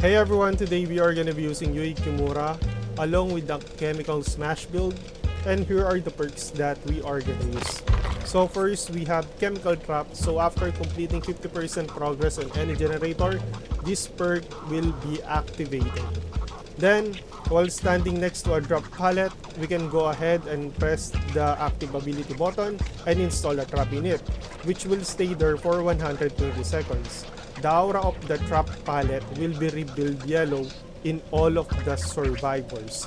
Hey everyone, today we are gonna be using Yui Kimura along with the Chemical Smash build and here are the perks that we are gonna use. So first we have Chemical Trap, so after completing 50% progress on any generator, this perk will be activated. Then, while standing next to a drop pallet, we can go ahead and press the active ability button and install a trap in it, which will stay there for 120 seconds. The aura of the trap pallet will be rebuilt yellow in all of the survivors.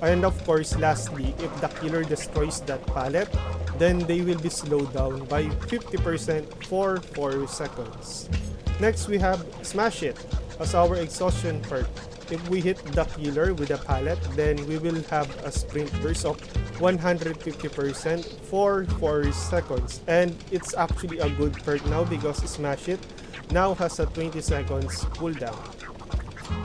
And of course, lastly, if the killer destroys that pallet, then they will be slowed down by 50% for 4 seconds. Next, we have Smash Hit as our exhaustion perk. If we hit the killer with a pallet, then we will have a sprint burst of 150% for 4 seconds. And it's actually a good perk now because Smash Hit now has a 20 seconds cooldown.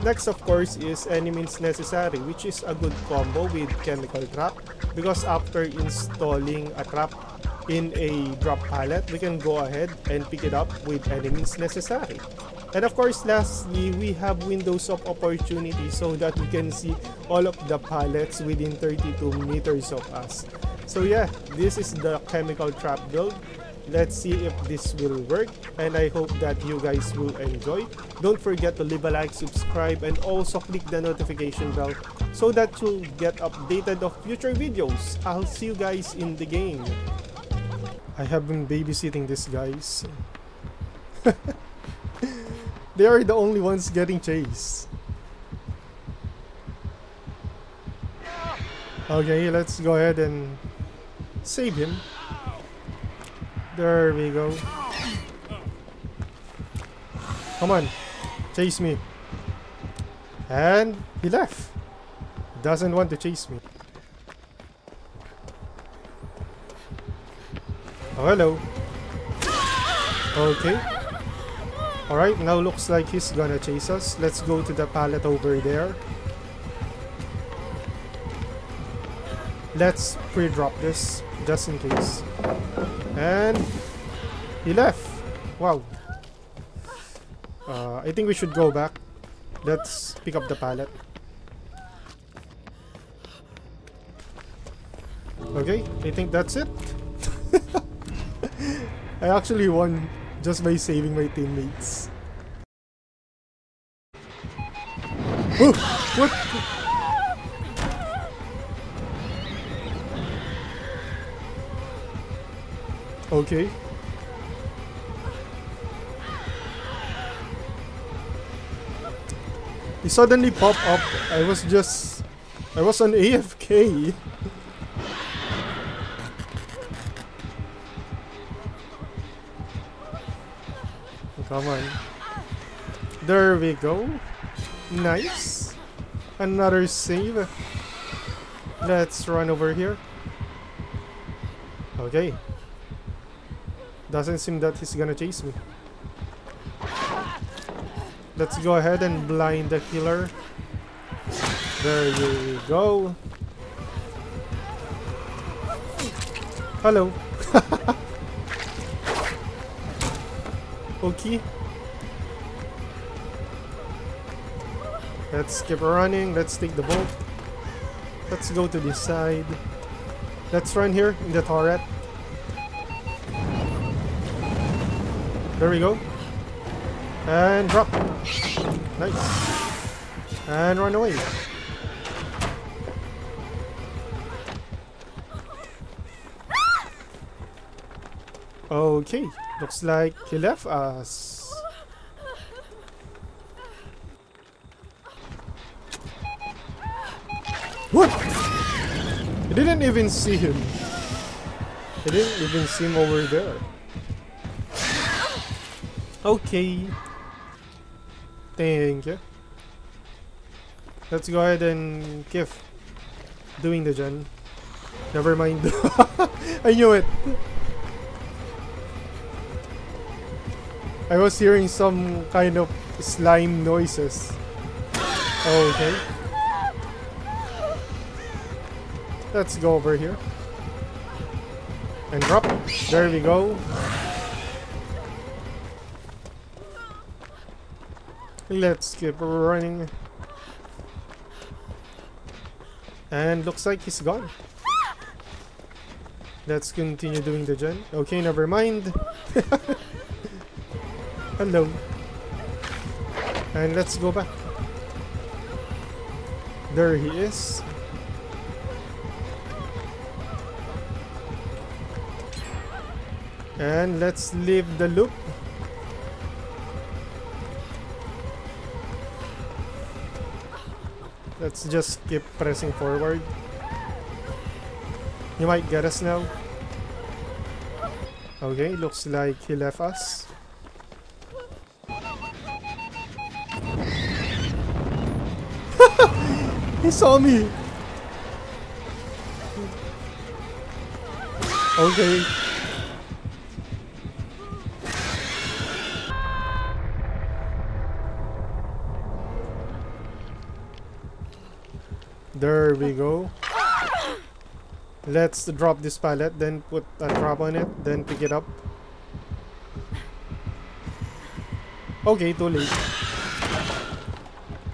Next of course is Any Means Necessary which is a good combo with Chemical Trap because after installing a trap in a drop pallet, we can go ahead and pick it up with Any Means Necessary. And of course, lastly, we have windows of opportunity so that we can see all of the pallets within 32 meters of us. So yeah, this is the chemical trap build. Let's see if this will work and I hope that you guys will enjoy. Don't forget to leave a like, subscribe, and also click the notification bell so that you'll get updated of future videos. I'll see you guys in the game. I have been babysitting these guys. they are the only ones getting chased. Okay, let's go ahead and save him. There we go. Come on. Chase me. And he left. Doesn't want to chase me. Oh, hello. Okay. Alright, now looks like he's gonna chase us. Let's go to the pallet over there. Let's pre-drop this, just in case. And he left. Wow. Uh, I think we should go back. Let's pick up the pallet. Okay, I think that's it. I actually won just by saving my teammates. What? Okay. He suddenly popped up. I was just... I was on AFK. Come on. There we go. Nice. Another save. Let's run over here. Okay. Doesn't seem that he's gonna chase me. Let's go ahead and blind the killer. There you go. Hello. okay. Let's keep running. Let's take the boat. Let's go to this side. Let's run here in the turret. There we go. And drop. Nice. And run away. Okay, looks like he left us. What? I didn't even see him. I didn't even see him over there. Okay. Thank you. Let's go ahead and give doing the gen. Never mind. I knew it. I was hearing some kind of slime noises. Okay. Let's go over here. And drop. There we go. Let's keep running. And looks like he's gone. Let's continue doing the gen. Okay, never mind. Hello. And let's go back. There he is. And let's leave the loop. Let's just keep pressing forward. You might get us now. Okay, looks like he left us. he saw me! Okay. There we go. Let's drop this pallet, then put a trap on it, then pick it up. Okay, too late.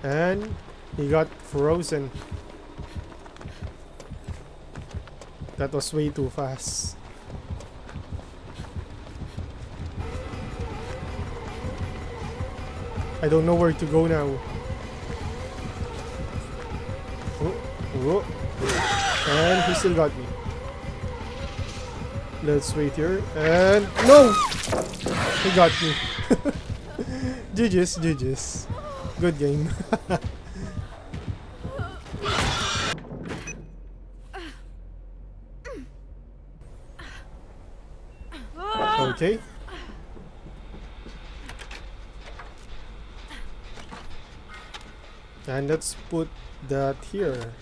And he got frozen. That was way too fast. I don't know where to go now. Oh, oh. And he still got me. Let's wait here. And no! He got me. GG's, GG's. Good game. okay. And let's put that here.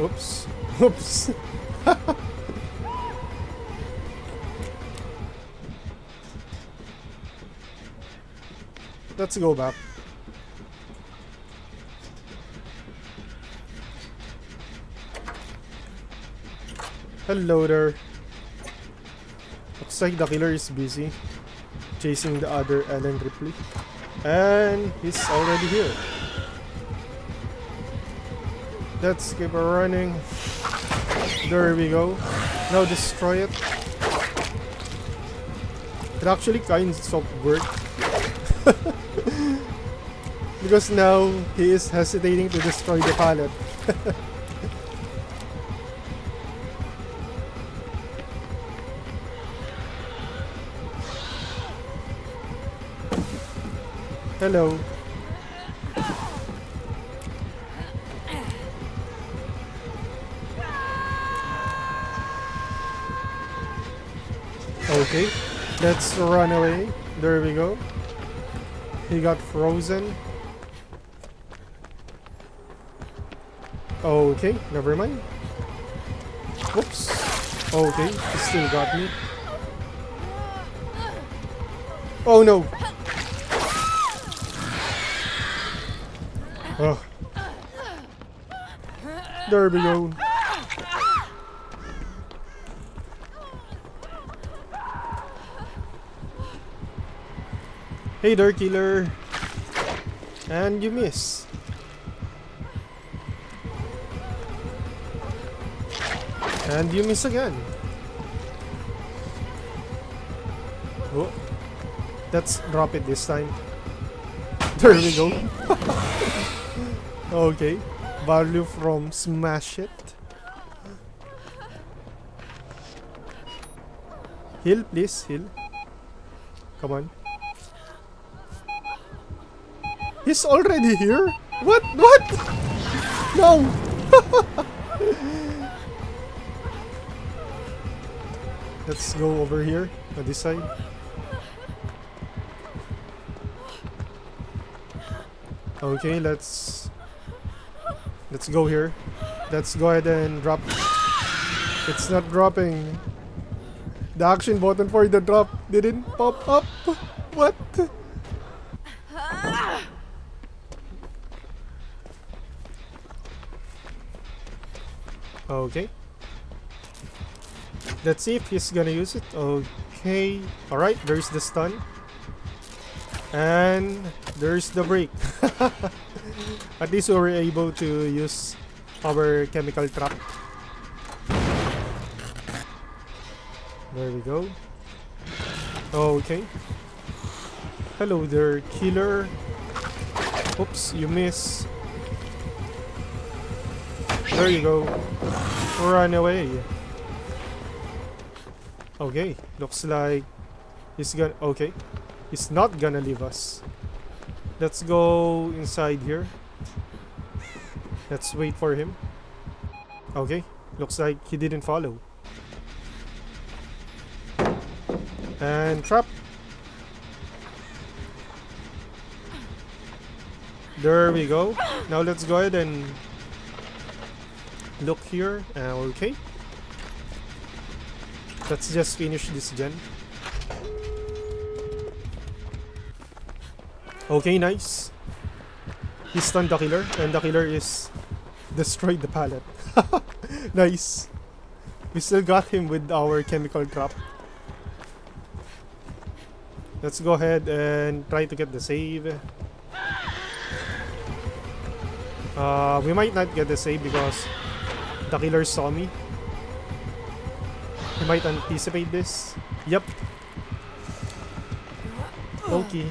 Oops, oops. Let's go back. Hello there. Looks like the killer is busy chasing the other Ellen Ripley. And he's already here. Let's keep running. There we go. Now destroy it. It actually kind of worked. because now he is hesitating to destroy the pallet. Hello. Okay, let's run away. There we go. He got frozen. Okay, never mind. Oops. Okay, he still got me. Oh no! Oh. There we go. Hey there, killer. And you miss. And you miss again. Oh. Let's drop it this time. There we go. okay. Value from Smash Hit. Heal, please. Heal. Come on. He's already here? What? What? No! Let's go over here on this side. Okay, let's let's go here. Let's go ahead and drop. It's not dropping. The action button for the drop didn't pop up. What? Okay. Let's see if he's gonna use it. Okay. Alright, there's the stun. And there's the break. At least we were able to use our chemical trap. There we go. Okay. Hello there, killer. Oops, you miss. There you go. Run away. Okay, looks like he's gonna. Okay, he's not gonna leave us. Let's go inside here. Let's wait for him. Okay, looks like he didn't follow. And trap. There we go. Now let's go ahead and look here. Uh, okay. Let's just finish this gen. Okay, nice. He stunned the killer, and the killer is destroyed the pallet. nice. We still got him with our chemical trap. Let's go ahead and try to get the save. Uh, we might not get the save because the killer saw me. He might anticipate this. Yep. Okay.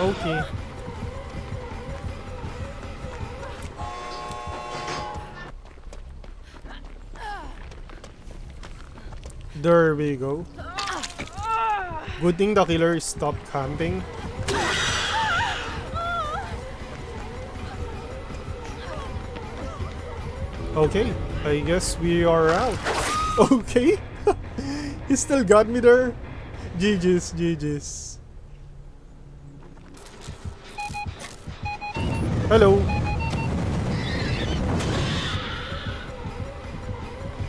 Okay. There we go. Good thing the killer stopped camping. Okay, I guess we are out. Okay. he still got me there. GG's, GG's. Hello.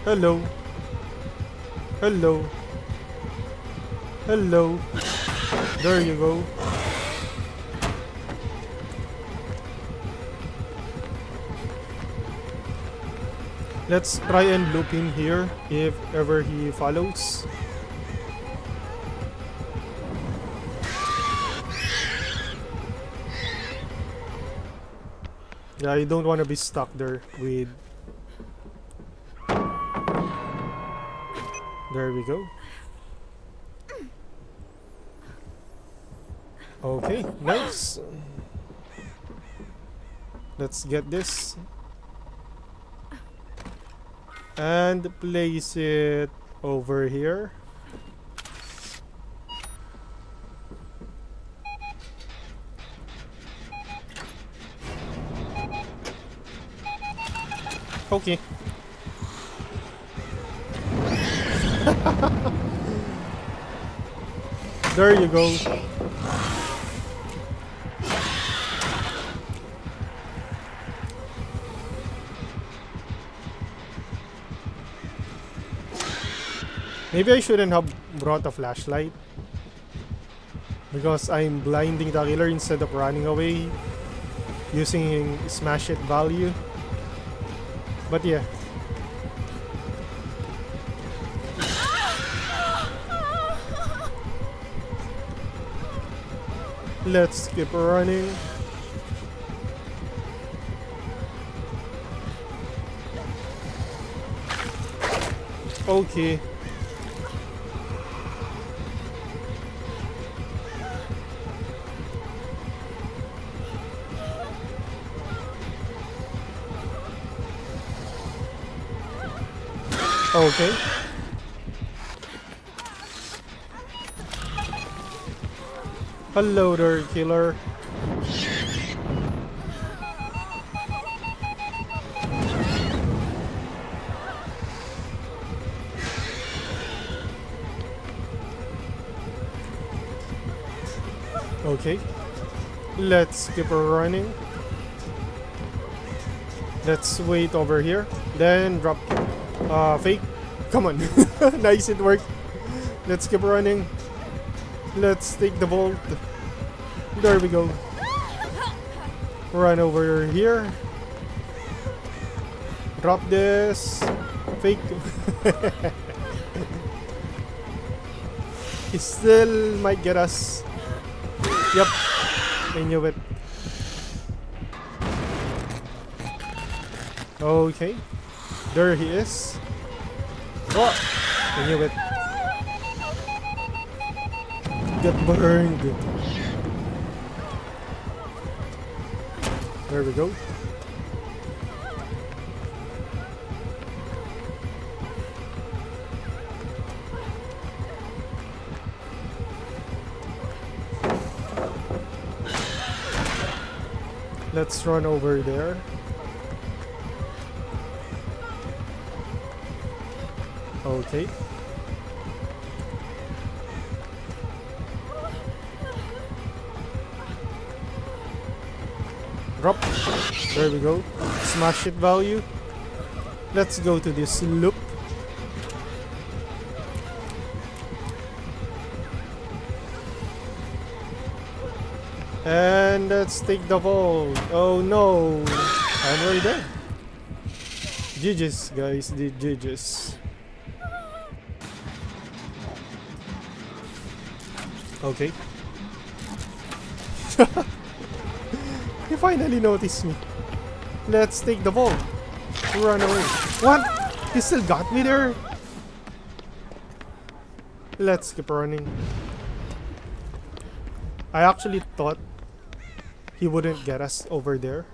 Hello. Hello. Hello. There you go. Let's try and loop in here if ever he follows. Yeah, I don't want to be stuck there with... There we go. Okay, nice. Let's get this and place it over here. Okay. There you go Maybe I shouldn't have brought a flashlight. Because I'm blinding the killer instead of running away. Using smash hit value. But yeah. Let's keep running. Okay. Okay. Hello there, killer. Okay. Let's keep running. Let's wait over here. Then drop uh, fake. Come on. nice, it worked. Let's keep running. Let's take the vault. There we go. Run over here. Drop this. Fake. he still might get us. Yep. I knew it. Okay. There he is. Oh! I knew it. Get burned. There we go. Let's run over there. Okay. Drop. There we go. Smash hit value. Let's go to this loop. And let's take the ball. Oh no. I'm already dead. GG's guys, the GG's. Okay. he finally noticed me. Let's take the vault. Run away. What? He still got me there? Let's keep running. I actually thought he wouldn't get us over there.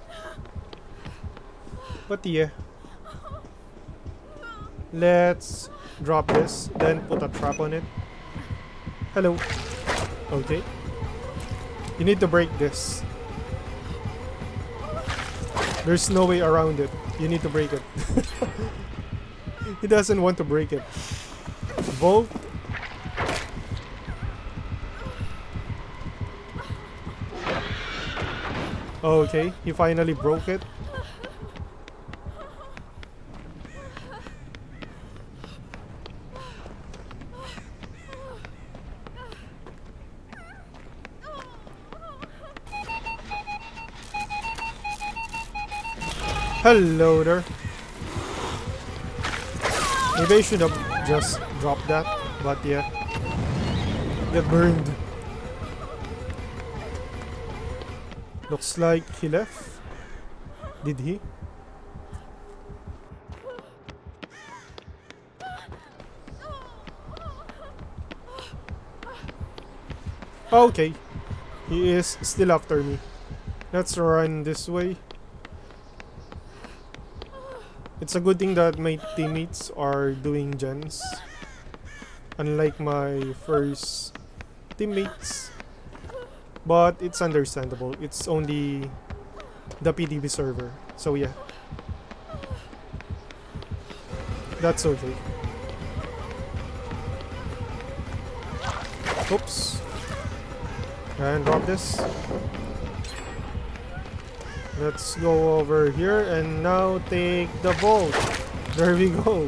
But yeah. Let's drop this, then put a trap on it. Hello. Okay. You need to break this. There's no way around it. You need to break it. he doesn't want to break it. Bolt. Okay, he finally broke it. Hello there. Maybe I should have just dropped that, but yeah. Get burned. Looks like he left. Did he? Okay. He is still after me. Let's run this way. It's a good thing that my teammates are doing gens. Unlike my first teammates. But it's understandable. It's only the PTB server. So yeah. That's okay. Oops. And drop this. Let's go over here and now take the vault. There we go.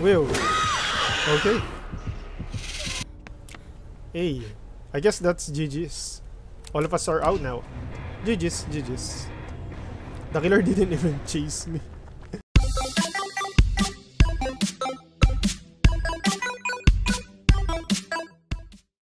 Whew. Okay. Hey, I guess that's GG's. All of us are out now. GG's, GG's. The killer didn't even chase me.